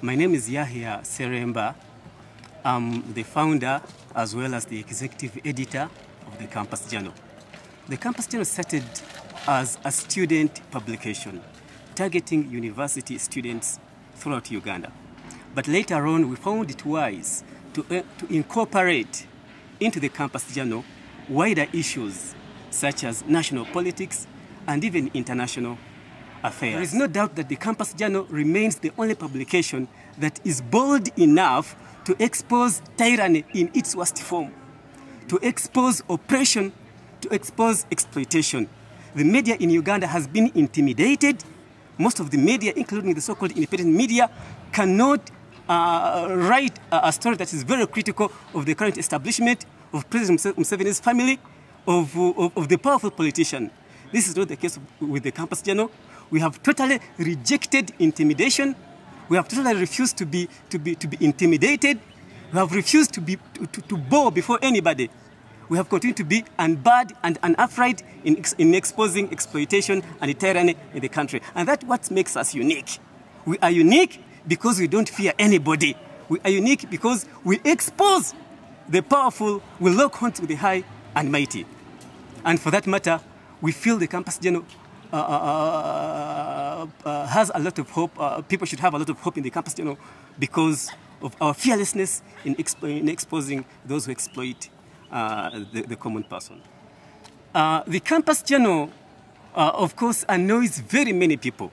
My name is Yahya Sseremba. I'm the founder as well as the executive editor of the Campus Journal. The Campus Journal started as a student publication targeting university students throughout Uganda. But later on, we found it wise to, uh, to incorporate into the Campus Journal wider issues such as national politics and even international affairs. There is no doubt that the Campus Journal remains the only publication that is bold enough to expose tyranny in its worst form, to expose oppression, to expose exploitation. The media in Uganda has been intimidated. Most of the media, including the so-called independent media, cannot uh, write a, story that is very critical of the current establishment, of President Museveni's family, of, of, of the powerful politician. This is not the case with the Campus Journal. We have totally rejected intimidation. We have totally refused to be, to be, to be intimidated. We have refused to, be, to, to, bow before anybody. We have continued to be unbarred and unafraid in, in exposing exploitation and tyranny in the country. And that's what makes us unique. We are unique because we don't fear anybody. We are unique because we expose the powerful, we look with the high and mighty. And for that matter, we feel the campus journal uh, uh, uh, has a lot of hope. people should have a lot of hope in the campus journal because of our fearlessness in, expo in exposing those who exploit the, the, common person. the campus journal, of course, annoys very many people,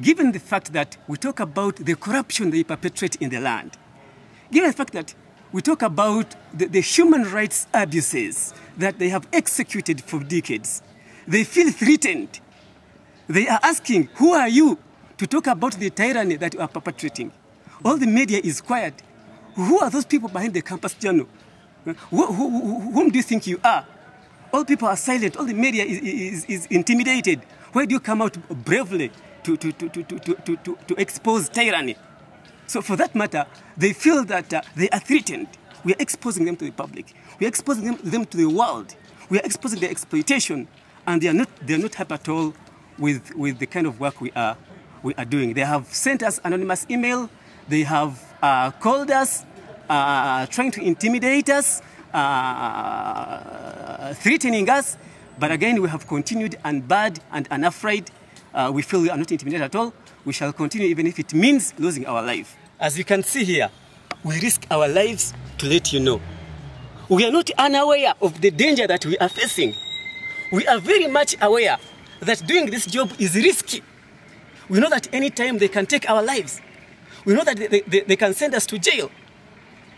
given the fact that we talk about the corruption they perpetrate in the land, given the fact that we talk about the, the human rights abuses that they have executed for decades. They feel threatened. They are asking, who are you to talk about the tyranny that you are perpetrating? All the media is quiet. Who are those people behind the campus journal? Who, who, who, whom do you think you are? All people are silent. All the media is, is, is intimidated. Why do you come out bravely to, to, to, to, to, to, to, to expose tyranny? So for that matter, they feel that uh, they are threatened. We are exposing them to the public. We are exposing them, them to the world. We are exposing their exploitation. And they are not, they are not happy at all with, with the kind of work we are, we are doing. They have sent us anonymous email. They have uh, called us, uh, trying to intimidate us, uh, threatening us. But again, we have continued and unbarred and unafraid. Uh, we feel we are not intimidated at all. We shall continue even if it means losing our life. As you can see here, we risk our lives to let you know. We are not unaware of the danger that we are facing. We are very much aware that doing this job is risky. We know that anytime they can take our lives. We know that they, they, they can send us to jail.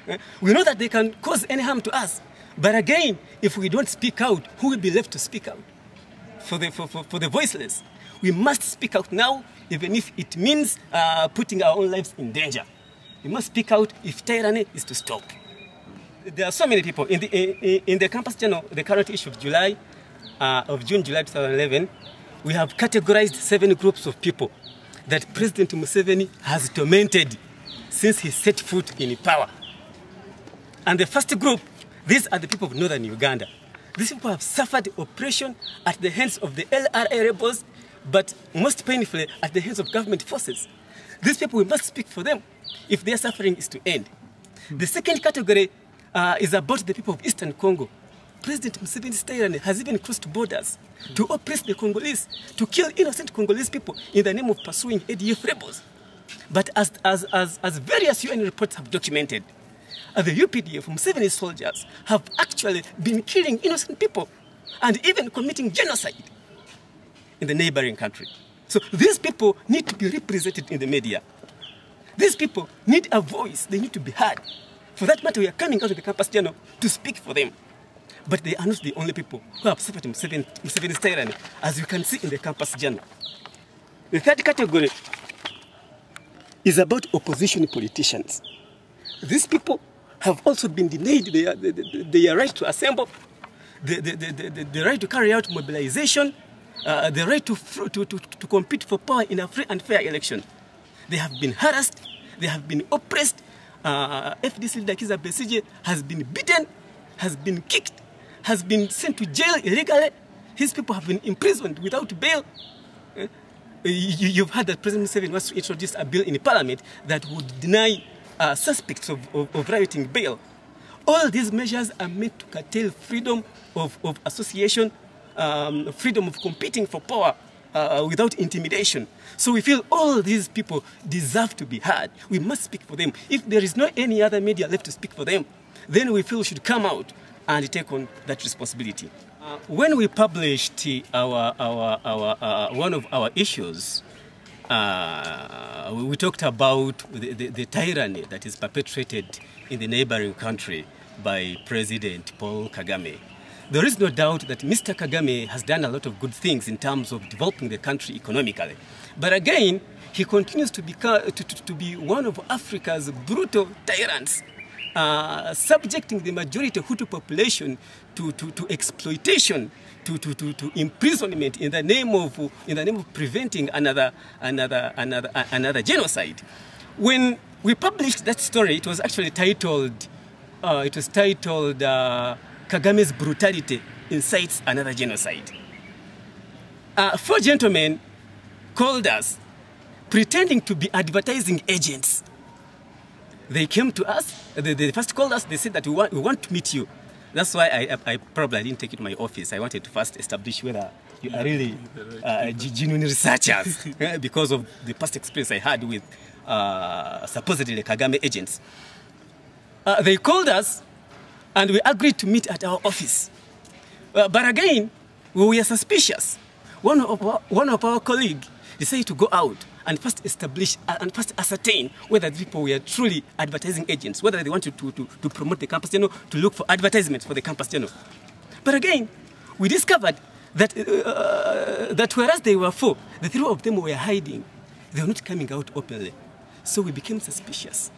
Eh? We know that they can cause any harm to us. But again, if we don't speak out, who will be left to speak out? For the, for, for, for the voiceless. We must speak out now even if it means uh, putting our own lives in danger. We must speak out if tyranny is to stop. There are so many people. In the, in, in the campus journal, the current issue of July, uh, of June, July 2011, we have categorized seven groups of people that President Museveni has tormented since he set foot in power. And the first group, these are the people of northern Uganda. These people have suffered oppression at the hands of the LRA rebels but most painfully at the hands of government forces. These people, we must speak for them if their suffering is to end. The second category uh, is about the people of Eastern Congo. President Museveni's tyranny has even crossed borders to oppress the Congolese, to kill innocent Congolese people in the name of pursuing ADF rebels. But as, as, as, as various UN reports have documented, the UPDF, Museveni's soldiers, have actually been killing innocent people and even committing genocide in the neighboring country. So these people need to be represented in the media. These people need a voice, they need to be heard. For that matter, we are coming out of the campus journal to speak for them. But they are not the only people who have suffered Museveni's tyranny, as you can see in the campus journal. The third category is about opposition politicians. These people have also been denied their, their, their right to assemble, the, the, the, the, right to carry out mobilization, uh, the right to, to, to, to compete for power in a free and fair election. They have been harassed, they have been oppressed. Uh, FDC leader Kizza Besigye has been beaten, has been kicked, has been sent to jail illegally. His people have been imprisoned without bail. Uh, you, you've heard that President Museveni wants to introduce a bill in Parliament that would deny uh, suspects of, of, of rioting bail. All these measures are meant to curtail freedom of, of association, um, freedom of competing for power uh, without intimidation. So we feel all these people deserve to be heard. We must speak for them. If there is no any other media left to speak for them, then we feel should come out and take on that responsibility. Uh, when we published our, our, our, uh, one of our issues, uh, we, talked about the, the, the tyranny that is perpetrated in the neighboring country by President Paul Kagame. There is no doubt that Mr. Kagame has done a lot of good things in terms of developing the country economically. But again, he continues to be, to, to, to be one of Africa's brutal tyrants, uh, subjecting the majority Hutu population to, to, to exploitation, to, to, to, to imprisonment in the name of in the name of preventing another another another another genocide. When we published that story, it was actually titled uh, it was titled uh, Kagame's brutality incites another genocide. Uh, four gentlemen called us pretending to be advertising agents. They came to us, they, they first called us, they said that we want, we want to meet you. That's why I, I, probably didn't take it to my office. I wanted to first establish whether you are really uh, genuine researchers because of the past experience I had with uh, supposedly Kagame agents. Uh, they called us and we agreed to meet at our office. Uh, but again, we were suspicious. One of our, one of our colleagues decided to go out and first establish uh, and first ascertain whether the people were truly advertising agents, whether they wanted to, to, to promote the campus journal, to look for advertisements for the campus journal. But again, we discovered that, uh, that whereas they were four, the three of them were hiding. They were not coming out openly. So we became suspicious.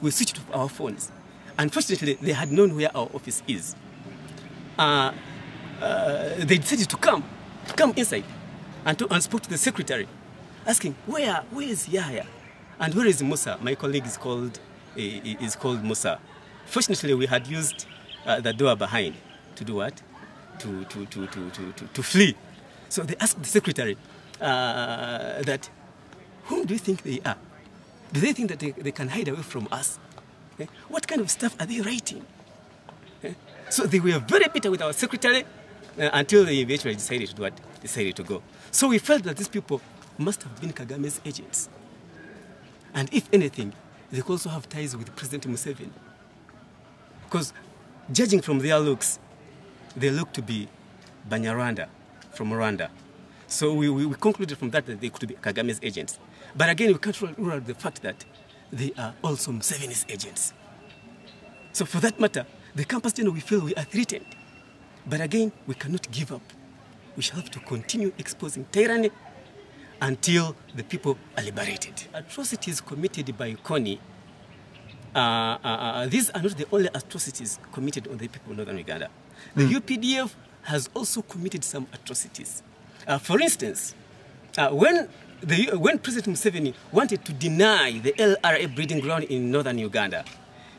We switched off our phones. Unfortunately, they had known where our office is. Uh, uh, they decided to come, come inside, and, to, and spoke to the secretary, asking, where, where is Yahya? And where is Musa? My colleague is called, is called Musa. Fortunately, we had used uh, the door behind to do what? To, to, to, to, to, to, to flee. So they asked the secretary uh, that, whom do you think they are? Do they think that they, they can hide away from us? Eh? What kind of stuff are they writing? Eh? So they were very bitter with our secretary uh, until they eventually decided to, what, decided to go. So we felt that these people must have been Kagame's agents. And if anything, they also have ties with President Museveni. Because judging from their looks, they look to be Banyarwanda from Rwanda. So we, we, we, concluded from that that they could be Kagame's agents. But again, we can't rule out the fact that they are also Museveni's agents. So for that matter, the campus journal, we feel we are threatened. But again, we cannot give up. We shall have to continue exposing tyranny until the people are liberated. Atrocities committed by Kony, uh, uh, uh, these are not the only atrocities committed on the people of northern Uganda. The mm. UPDF has also committed some atrocities. Uh, for instance, uh, when the, when President Museveni wanted to deny the LRA breeding ground in northern Uganda,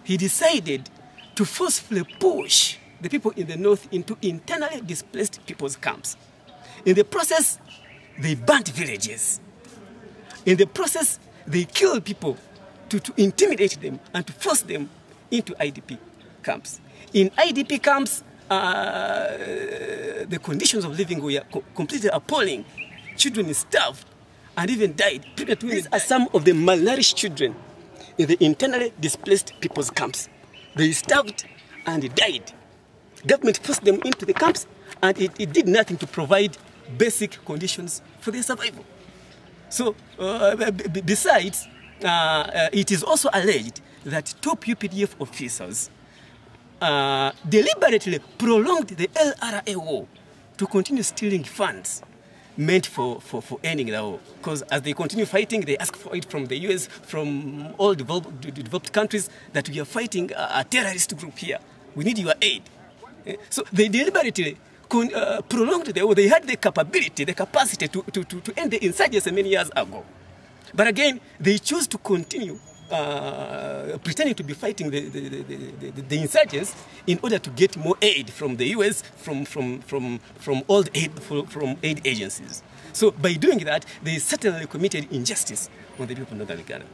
he decided to forcefully push the people in the north into internally displaced people's camps. In the process, they burnt villages. In the process, they killed people to, to intimidate them and to force them into IDP camps. In IDP camps, uh, the conditions of living were co completely appalling. Children starved and even died. These are some of the malnourished children in the internally displaced people's camps. They starved and died. Government forced them into the camps and it, it did nothing to provide basic conditions for their survival. So, uh, besides, uh, uh, it is also alleged that top UPDF officers uh, deliberately prolonged the LRA war to continue stealing funds meant for, for, for ending the war. Because as they continue fighting, they ask for it from the US, from all developed, developed countries, that we are fighting a, a terrorist group here. We need your aid. Eh, so they deliberately uh, prolonged the war. They had the capability, the capacity to, to, to, to end the insurgency many years ago. But again, they chose to continue uh, pretending to be fighting the, the, the, the, insurgents in order to get more aid from the US, from, from, from, from all aid, from aid agencies. So by doing that, they certainly committed injustice on the people of Northern Uganda.